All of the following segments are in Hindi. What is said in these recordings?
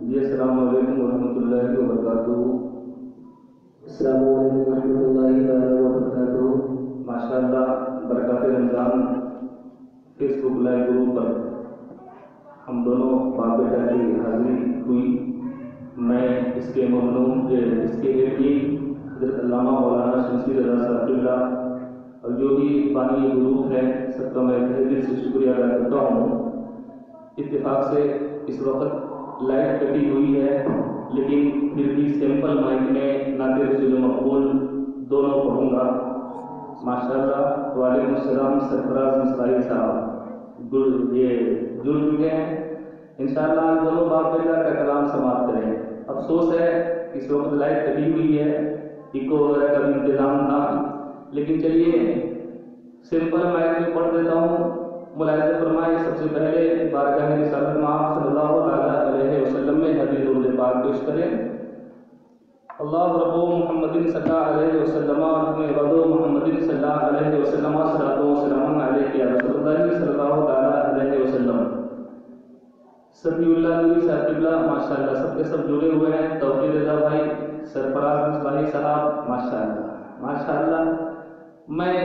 जी अस्सलाम वालेकुम वरहमतुल्लाहि वबरकातुहू। अस्सलाम वालेकुम रहमतुल्लाहि व बरकातुहू माशाअल्लाह बरकत रमज़ान फेसबुक लाइव ग्रुप पर हम दोनों बाप बेटा की हाजिरी हुई। मैं इसके ममनून इसके लिए हज़रत अल्लामा मौलाना शमसी रजा साहबिल्ला और जो भी बानी ग्रुप है सबका मैं तहे दिल से शुक्रिया अदा करता हूँ। इत्तेफाक से इस वक्त लाइट कटी हुई है, लेकिन फिर भी सिंपल माइक में नाते रसूल मकबूल दोनों पढ़ूँगा माशाल्लाह, वालेकुम सलाम, सरफराज मसलाई साहब। ये जुड़ चुके हैं। आज दोनों बाप बेटा का कलाम समाप्त करें। अफसोस है, इस वक्त लाइट कटी हुई है, इको वगैरह का भी इंतज़ाम था। लेकिन चलिए सिंपल माइक में पढ़ देता हूँ। मुलायजा फरमाए सबसे पहले बारगाह रिसालत माफ़ सल्लल्लाहु अलैहि वसल्लम में हदीस दुरूद पाक पेश करें। अल्लाह रब्बु मुहम्मदिन सल्लल्लाहु अलैहि वसल्लम और अपने वदो मुहम्मदिन सल्लल्लाहु अलैहि वसल्लम सलाम अलैहि रसूलुल्लाह सल्लल्लाहु अलैहि वसल्लम। सफीउल्लाह नबी साहिबुल्लाह माशाअल्लाह सबके सब जुड़े हुए हैं। तौफीक रजा भाई, सरफराज मुस्बाही साहब माशाअल्लाह माशाअल्लाह मैं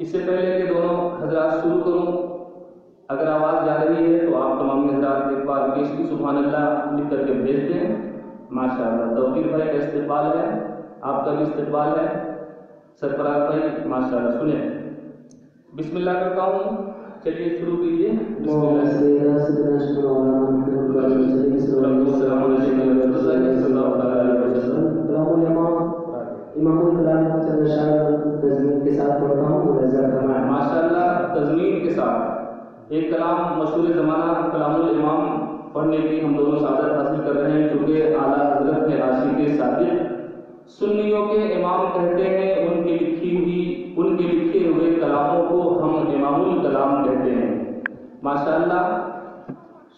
इससे पहले कि दोनों हजरात शुरू करूँ अगर आवाज़ जा रही है तो आप तमाम हजरात एक बार पेश की सुबहान अल्लाह लिख करके भेज दें। माशाअल्लाह तौकीर भाई का इस्तेमाल है आपका भी इस्तेमाल है। सरफराज भाई माशा सुने। बिस्मिल्ला करता हूँ चलिए शुरू कीजिए। बिस्मिल्लाह। इमामुल कलाम चंद शायर तजमीन के साथ पढ़ता हूँ मुलाजा फरमाएँ माशाअल्लाह तजमीन के साथ। एक कलाम मशहूर ज़माना कलामुल इमाम पढ़ने की हम दोनों सादत हासिल कर रहे हैं क्योंकि आला हज़रत के आशिक सादिक सुन्नियों के इमाम कहते हैं उनकी लिखी हुई उनके लिखे हुए कलामों को हम इमामुल कलाम कहते हैं। माशाअल्लाह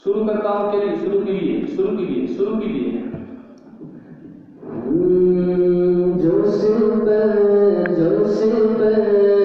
शुरू करता हूँ शुरू कीजिए शुरू कीजिए शुरू कीजिए। जो सिर पर जो सिर पर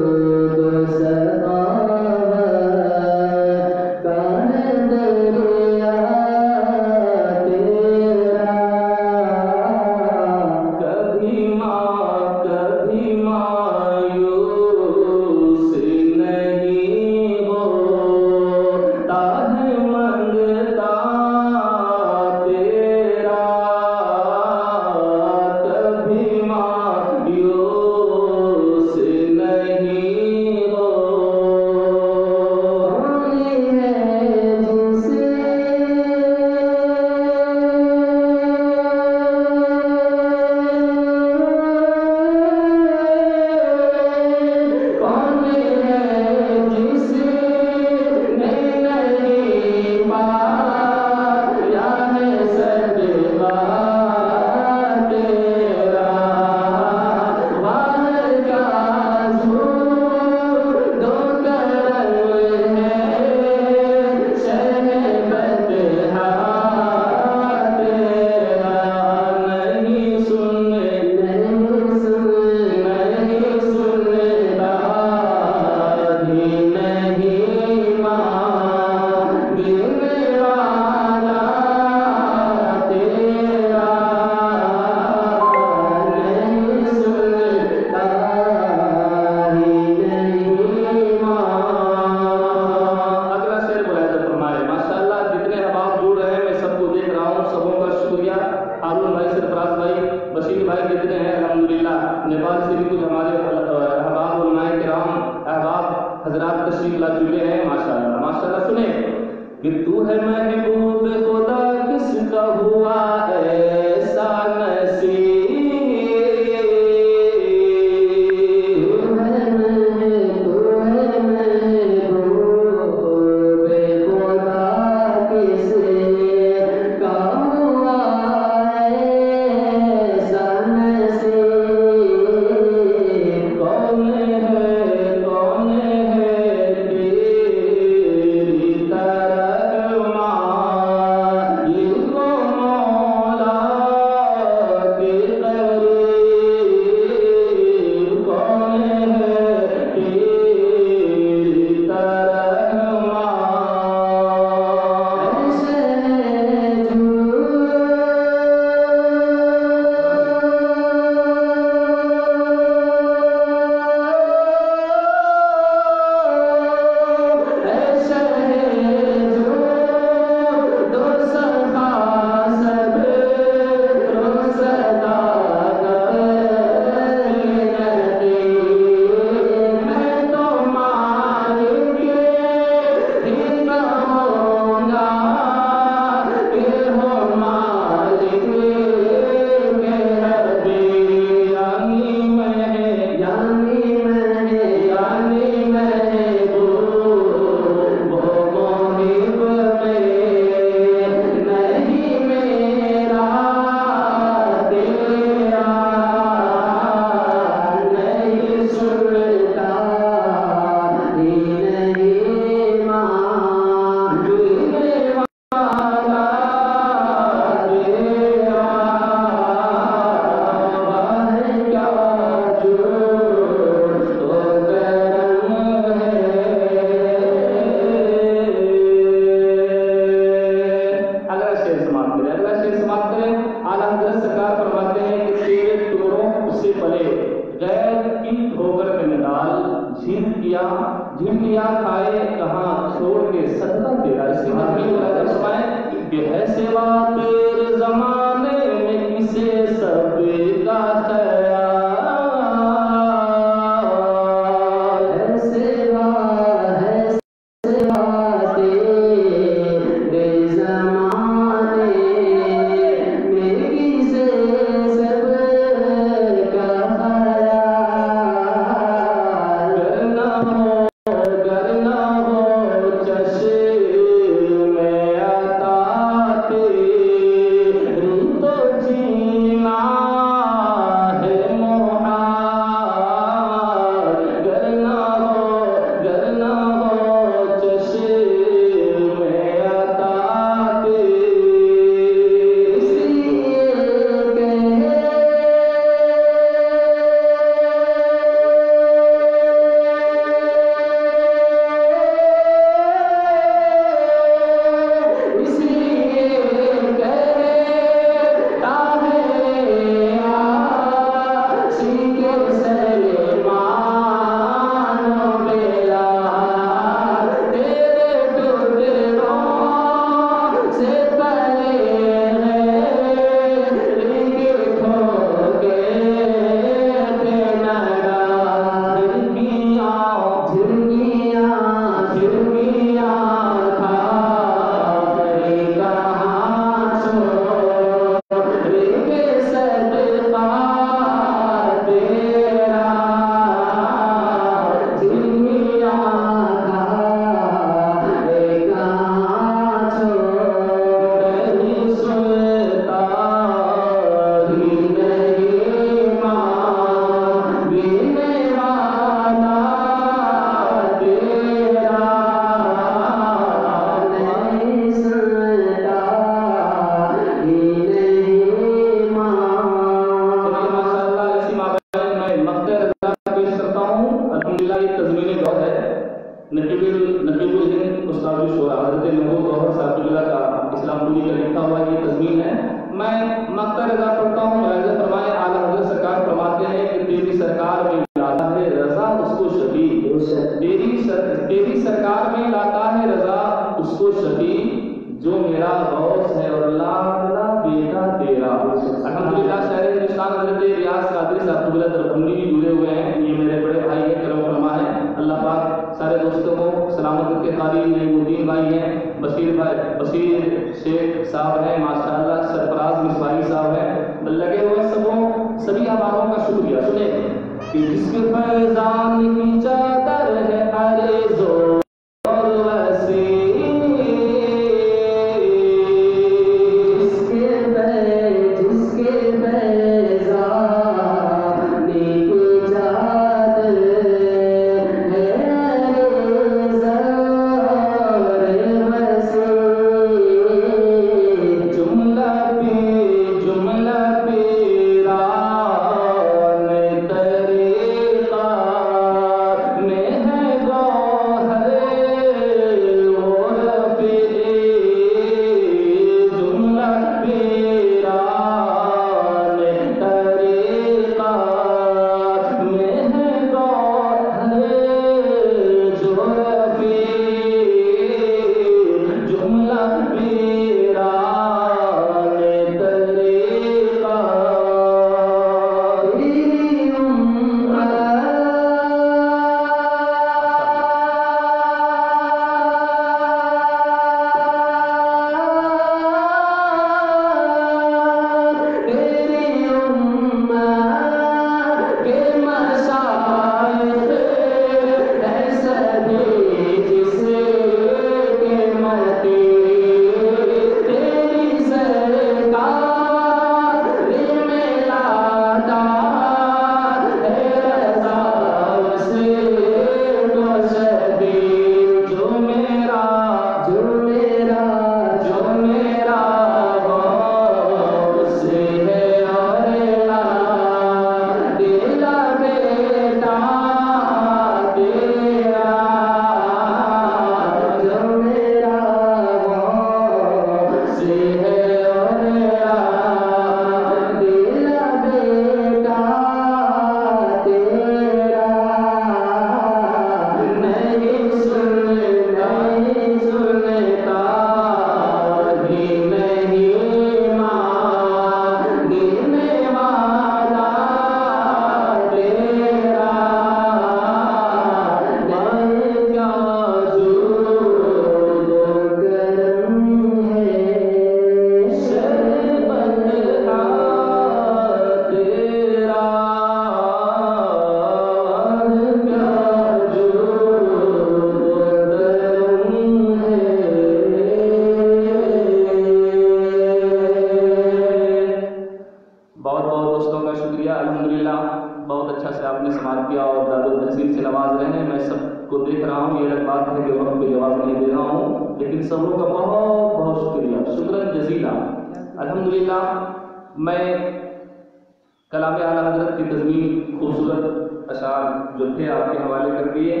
जो थे आपके हवाले कर दिए।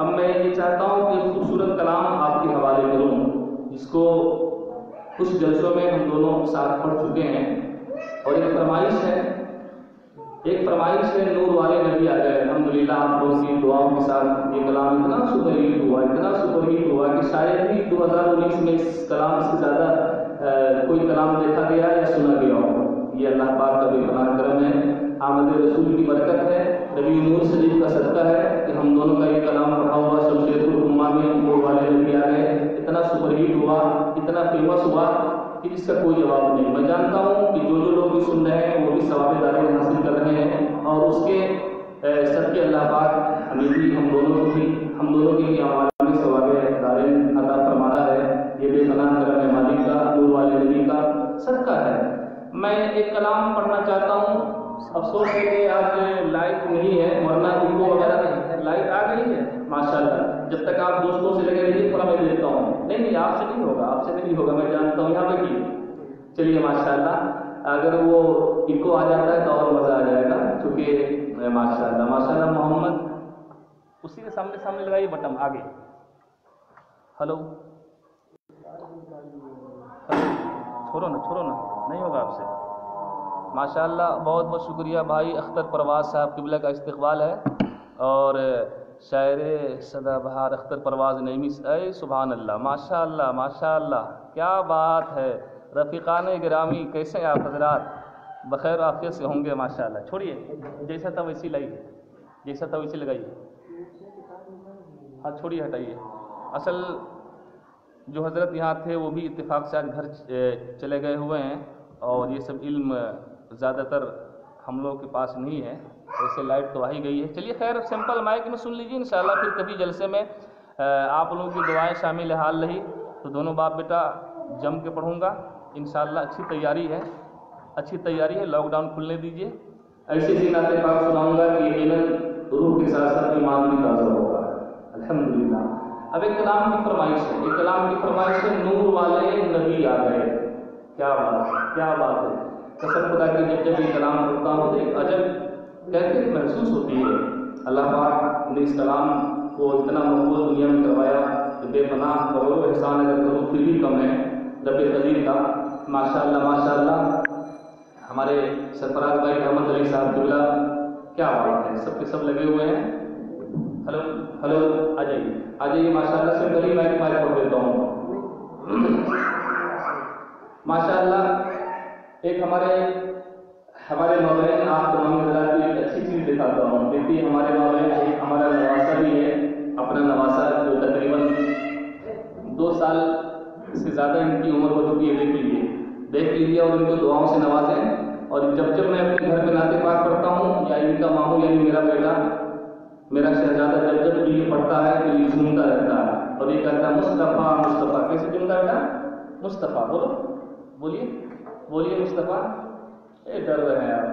अब मैं ये चाहता हूँ कि खूबसूरत कलाम आपके हवाले करूँ, जिसको कुछ जलसों में हम दोनों साथ पढ़ चुके हैं। और एक फरमाइश है, एक फरमाइश है, नूर वाले नबी आ गए। अल्हम्दुलिल्लाह, आप लोगों की दुआओं के साथ ये कलाम इतना सुपर हुआ, इतना सुपर हुआ कि शायद ही 2019 में इस कलाम से ज़्यादा कोई कलाम देखा गया या सुना गया हो। ये अल्लाह पाक का बेपनाह करम है आमद रसूल की बरकत है। नबी नूर शरीफ का सदका है कि हम दोनों का ये कलाम पढ़ा हुआ शमशेरपुर उम्मा में नूर वाले आ गए इतना सुपरहिट हुआ, इतना फ़ेमस हुआ कि इसका कोई जवाब नहीं। मैं जानता हूँ कि जो जो लोग भी सुन रहे हैं, वो भी सवाब हासिल कर रहे हैं और उसके सबके अल्लाह पाक भी, हम दोनों को भी, हम दोनों के लिए हमारे अदा फरमाना है। ये करम है मालिक का, नूर वाले नबी का सदका है। मैं एक कलाम पढ़ना चाहता हूँ अफसोस है कि आज लाइट नहीं है, वरना इनको वगैरह नहीं है। लाइट आ गई है, माशाल्लाह। जब तक आप दोस्तों से लगे रहिए, थोड़ा मैं देता हूँ। नहीं नहीं, आपसे नहीं होगा, आपसे नहीं होगा, मैं जानता हूँ यहाँ बैठिए चलिए, माशाल्लाह, अगर वो इनको आ जाता है तो और मज़ा आ जाएगा, क्योंकि माशाल्लाह माशाल्लाह मोहम्मद। उसी के सामने सामने लगाइए बटन, आगे। हेलो, छोड़ो ना छोड़ो ना, नहीं होगा आपसे। माशाल्लाह, बहुत बहुत शुक्रिया भाई अख्तर परवाज साहब, किबला का इस्तकबाल है। और शायर सदाबहार अख्तर परवाज नईमी अय सुबहान अल्लाह माशाल्लाह माशाल्लाह, क्या बात है। रफ़ीक़ान गिरामी, कैसे हैं आप हजरात? बखैर आफियत से होंगे माशाल्लाह। छोड़िए, जैसा था वैसी लाइए, जैसा था वैसी लगाइए। हाँ छोड़िए, हटाइए। असल जो हज़रत यहाँ थे, वो भी इत्तेफाक से आज घर चले गए हुए हैं। और ये सब इल्म ज़्यादातर हम लोगों के पास नहीं है ऐसे लाइट तो आ ही गई है। चलिए खैर सिंपल माइक में सुन लीजिए, इंशाल्लाह फिर कभी जलसे में आप लोगों की दुआएँ शामिल हाल रही तो दोनों बाप बेटा जम के पढ़ूँगा। इन अच्छी तैयारी है, अच्छी तैयारी है लॉकडाउन खुलने दीजिए। ऐसे ऐसी नाते पाक सुनाऊँगा कि रूह के साथ साथ ईमान भी ताज़ा होगा। अल्हम्दुलिल्लाह। अब एक कलाम की फरमाइश है, एक कलाम की फरमाइश है, नूर वाले नबी आ गए। क्या बात है, क्या बात है। कसम खुदा की जब जब ये कलाम पढ़ता हूँ तो एक अजब कैफियत महसूस होती है। अल्लाह पाक ने इस कलाम को इतना मकबूल दुनिया में करवाया कि बेपनाह करोड़ों एहसान अगर करूँ, फिर भी कम है। रब कदीर का, माशाल्लाह माशाल्लाह। हमारे सरफराज भाई अहमद अली साहब जुल्ला क्या बात है? सब के सब लगे हुए हैं? हेलो हेलो, आ जाइए। आ जाइए, माशाल्लाह से गली माइक माइक पढ़ देता हूँ। माशाल्लाह एक हमारे हमारे मौलैन आप तमाम हजरात को एक अच्छी चीज़ दिखाता हूँ। देखिए हमारे मौलैन एक हमारा नवासा भी है, अपना नवासा जो तकरीबन दो साल से ज़्यादा इनकी उम्र हो चुकी है देख लीजिए। देख लीजिए और इनको दुआओं से नवाजें। और जब जब मैं अपने घर में नाते पाक पढ़ता हूँ, या इनका मामू यानी मेरा बेटा, मेरा शहजादा जब जब ये पढ़ता है तो ये झूमता रहता है। और ये कहता है, मुस्तफ़ा मुस्तफ़ा। कैसे झूमता बेटा? मुस्तफ़ा, बोलो। बोलिए। बोलिए मुस्तफ़ा, ए, डर रहे हैं आप।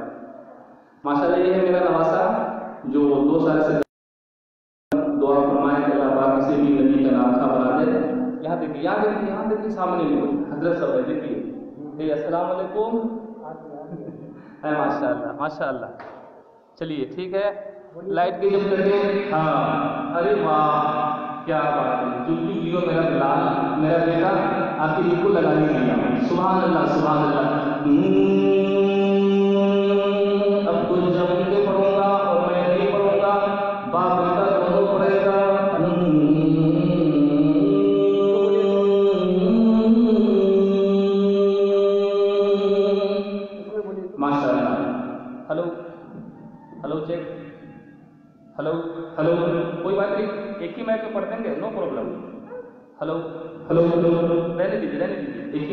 माशाल्लाह ये है मेरा नवासा, जो दो साल से दुआ फरमाए कि अल्लाह पाक भी नबी का नाम था बना दे। यहाँ देखिए यहाँ देखिए यहाँ देखिए, सामने में हज़रत सब है, देखिए। अस्सलाम वालेकुम। है, माशाल्लाह माशाल्लाह। चलिए, ठीक है। लाइट की जब करके हाँ अरे वाह, क्या बात है। जो भी जियो मेरा बिलाल, मेरा बेटा आपकी बिल्कुल लगा नहीं सुबह अल्लाह सुबह अल्लाह hello hello, check. Hello hello, कोई बात नहीं, एक ही माइक में पढ़ देंगे no problem hello hello hello. रहने दीजिए रहने दीजिए एक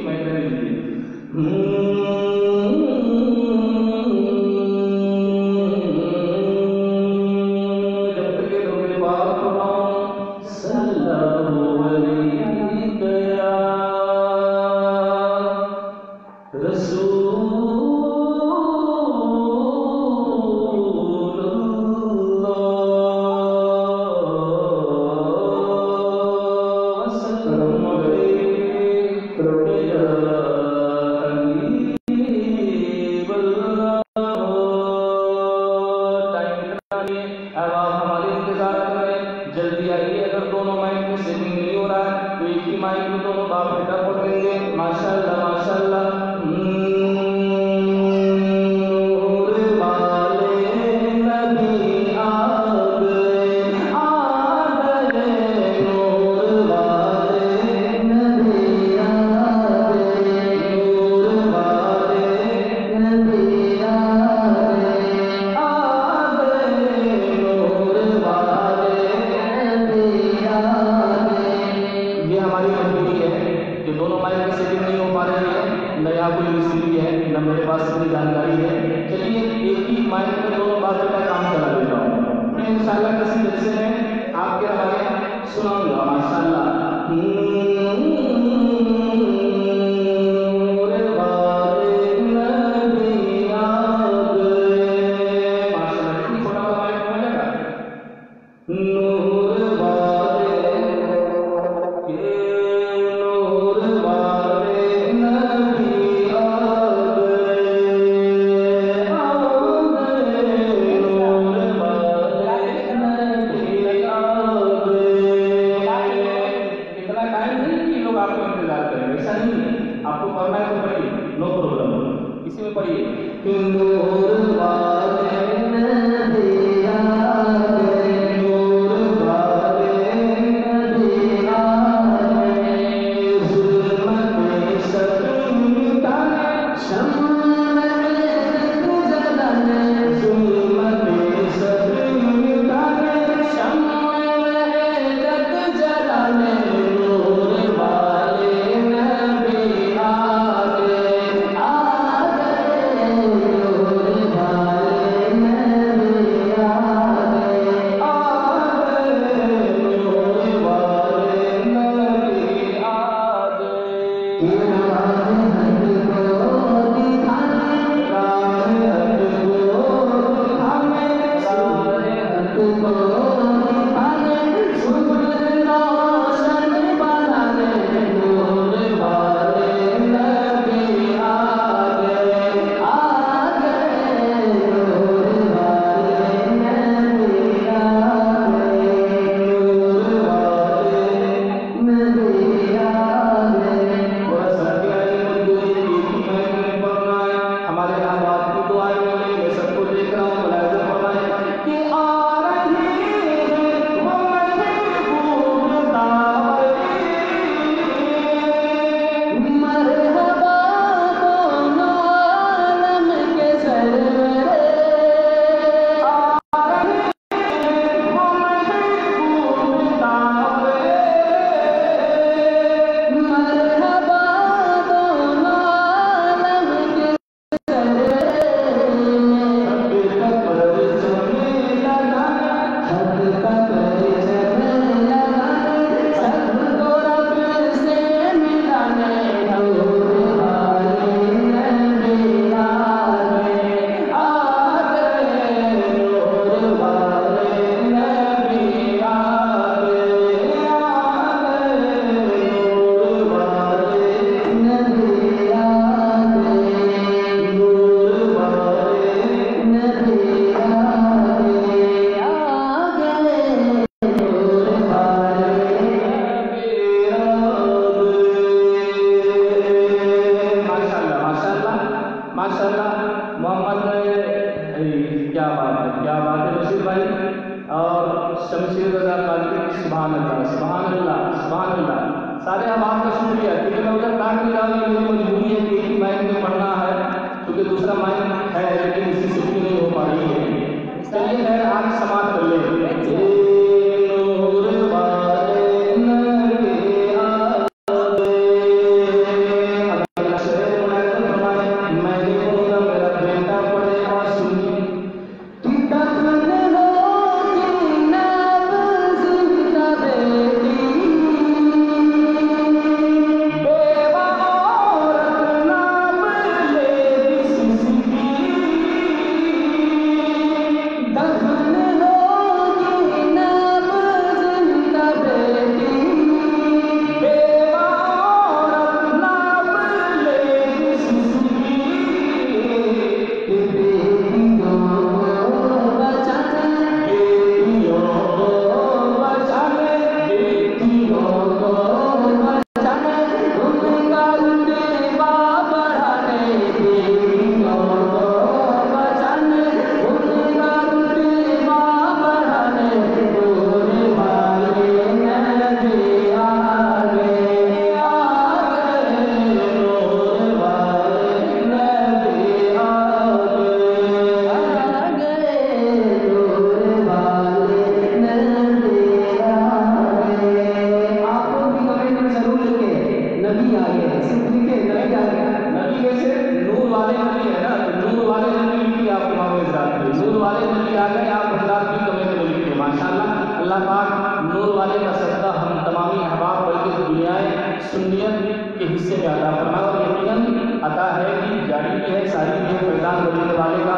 फरमा और यकीन अता है कि जारी भी है, सारी भी है फैजान बजने वाले का,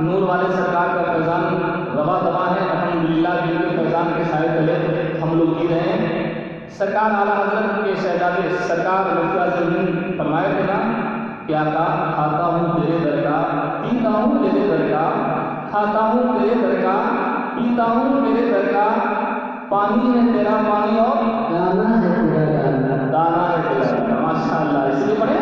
नूर वाले सरकार का फैजान रवा दवा है अलहमदिल्ला जिनके फैजान के साय तले हम लोग जी रहे हैं। सरकार आला हज़रत के शहजादे, सरकार मुफ्ता फरमाए थे ना क्या का खाता हूँ तेरे दर का, पीता हूँ तेरे दर का, खाता हूँ तेरे दर का, पीता हूँ तेरे दर का, पानी है तेरा पानी और दाना है तेरा दाना। है तेरा আসলে পরে?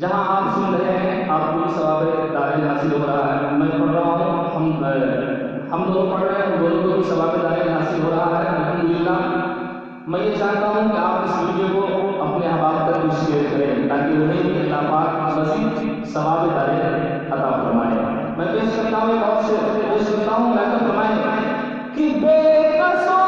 जहाँ आप सुन रहे हैं आपको सवाब दाखिल हासिल हो रहा है। मैं पढ़ रहा हूँ, हम हम लोग पढ़ रहे हैं दोनों को भी सवाब दाखिल हासिल हो रहा है। अलहमदिल्ला मैं ये चाहता हूँ कि आप इस वीडियो को अपने अहबाब तक भी शेयर करें, ताकि उन्हें भी अल्लाह मजीद सवाब दाखिल अता फरमाए। मैं पेश करता हूँ एक और से पेश करता हूँ फरमाए कि बेकसों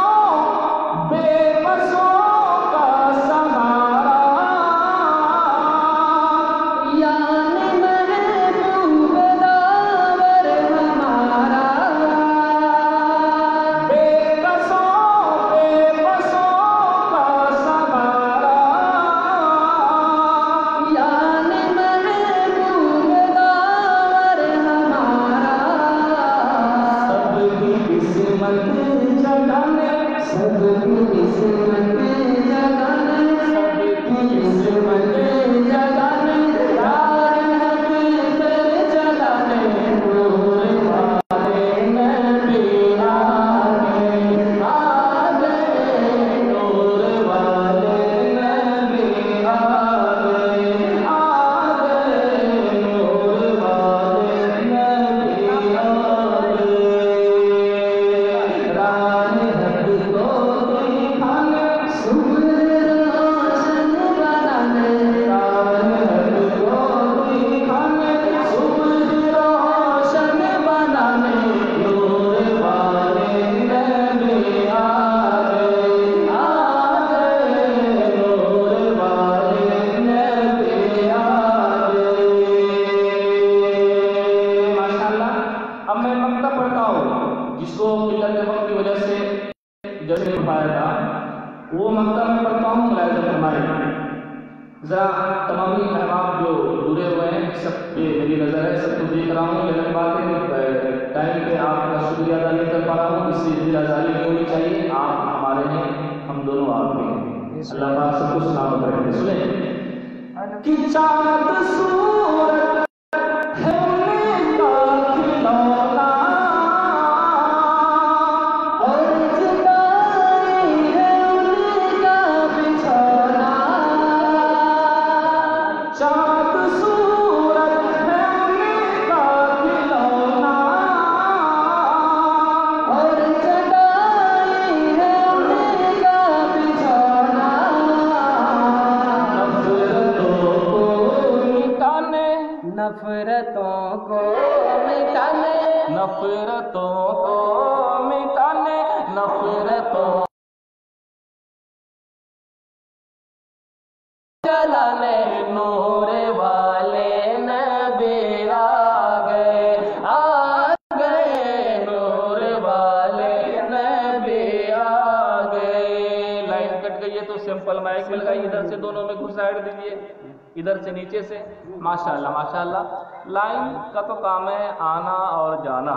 इधर से नीचे से, माशाल्लाह माशाल्लाह। लाइन का तो काम है आना और जाना,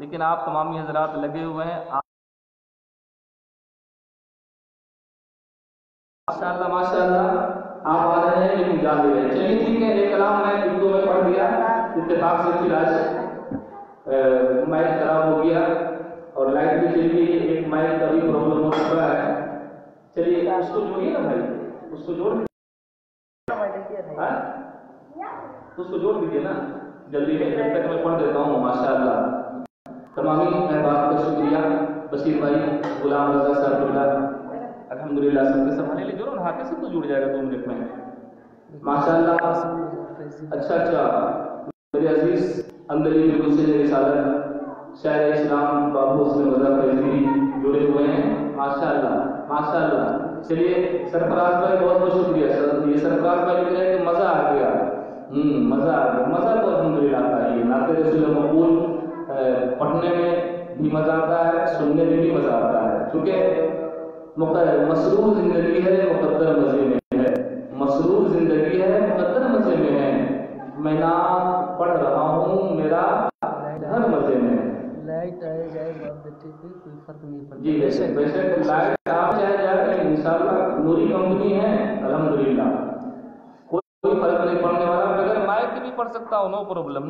लेकिन आप तमामी हजरात लगे हुए हैं माशाल्लाह माशाल्लाह। आप आ रहे हैं, लेकिन जा रहे। हैं चलिए ठीक है, एक कलाम मैं उर्दू में पढ़ दिया इत्तेफाक से फिर माइक खराब हो गया, और लाइट भी चली गई, एक माइक का भी प्रॉब्लम हो चुका है। चलिए, उसको जोड़िए ना भाई, उसको जोड़? तो उसको जोड़ दीजिए ना। जल्दी में जब तक मैं पढ़ देता हूँ माशाल्लाह। तमामी अहबाब का शुक्रिया। बशीर भाई गुलाम रजा साहबुल्ला अल्हम्दुलिल्लाह सबके सब ले। जोड़ो हाथ से तो जुड़ जाएगा दो मिनट में। माशाल्लाह। अच्छा अच्छा। मेरे अज़ीज़ अंदर ही बिल्कुल से रिसालत शायर इस्लाम बाबू उसमें वजह फैजरी जुड़े हुए हैं। माशाल्लाह माशाल्लाह। चलिए सरफराज भाई बहुत बहुत शुक्रिया, सर। ये सरफराज भाई लिख रहे हैं कि मज़ा आ गया। हम्म मज़ा आ गया। मज़ा तो अलहमदुल्ला आता है नाते रसूल मकबूल पढ़ने में भी मज़ा आता है, सुनने में भी मज़ा आता है। क्योंकि है? मसरूर ज़िंदगी है मुकद्दर मज़े में है मसरूर ज़िंदगी है मुकद्दर मज़े में है मैं नाम पढ़ रहा हूँ मेरा घर मज़े में है लाइट आए जाए बाप बेटे पे कोई फ़र्क नहीं पड़ता जी बेशक बेशक लाइट आप चाहे जाए लेकिन इंशाल्लाह नूरी कंपनी है अल्हम्दुलिल्लाह कोई कोई फ़र्क नहीं पड़ने वाला बगैर माइक भी पढ़ सकता हूँ नो प्रॉब्लम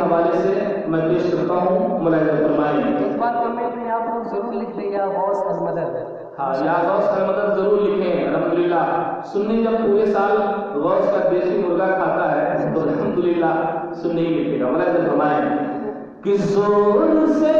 हवाले से मैं पेश करता हूँ मुलायम फरमाए। एक बार कमेंट में आप लोग ज़रूर लिख दें या गौस अलमदर हाँ या गौस अलमदर ज़रूर लिखें अलहमदुल्ला सुन्नी जब पूरे साल गौस का देसी मुर्गा खाता है तो अलहमदुल्ला सुन्नी लिखेगा। मुलायम फरमाए। किस ज़ोर से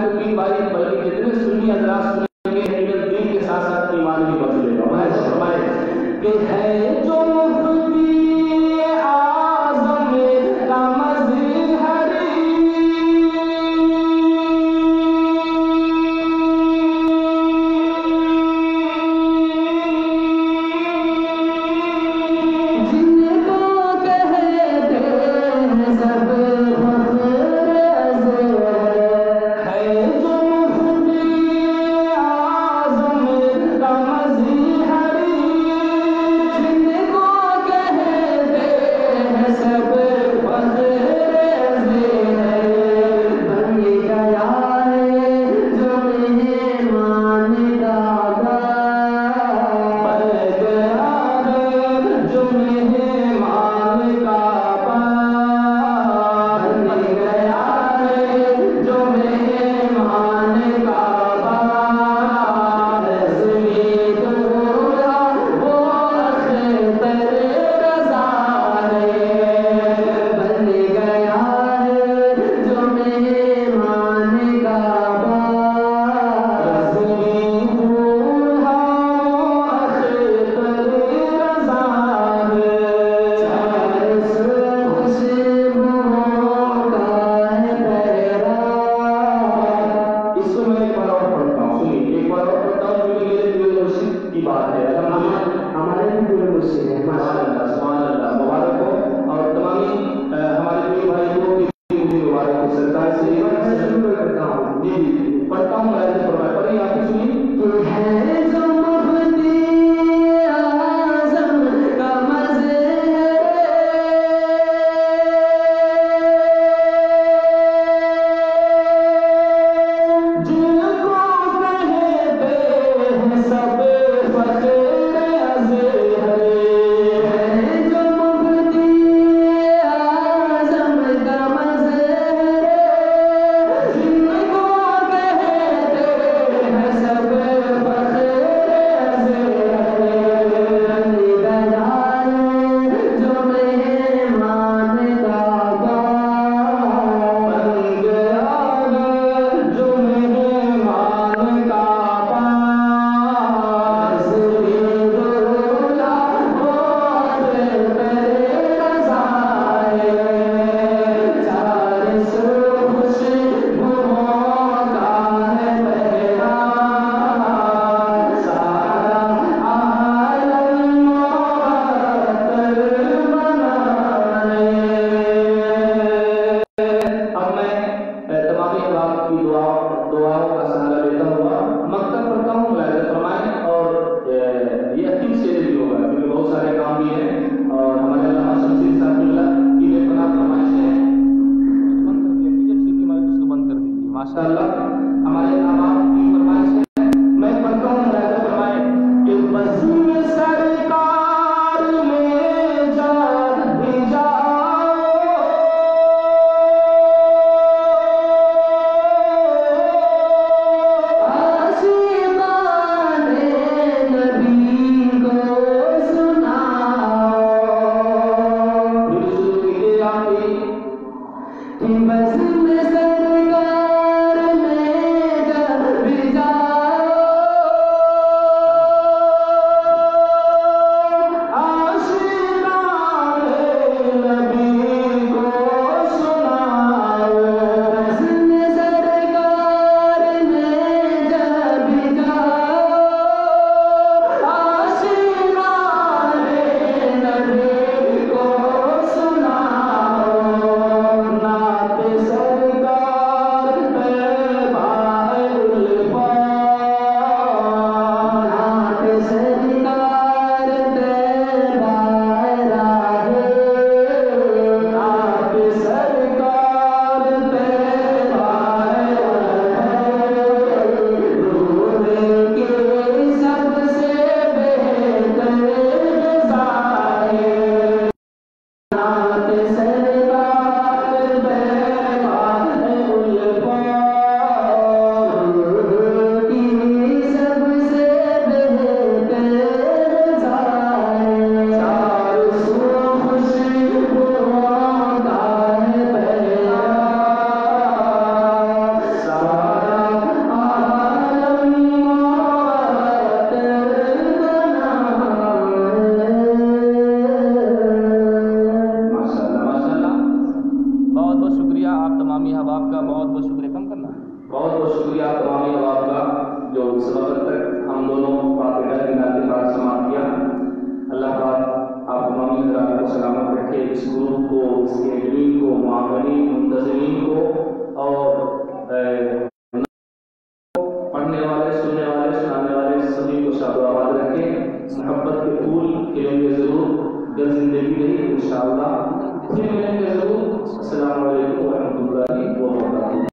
तो पीर बल्कि जितने सुन्नी हजरात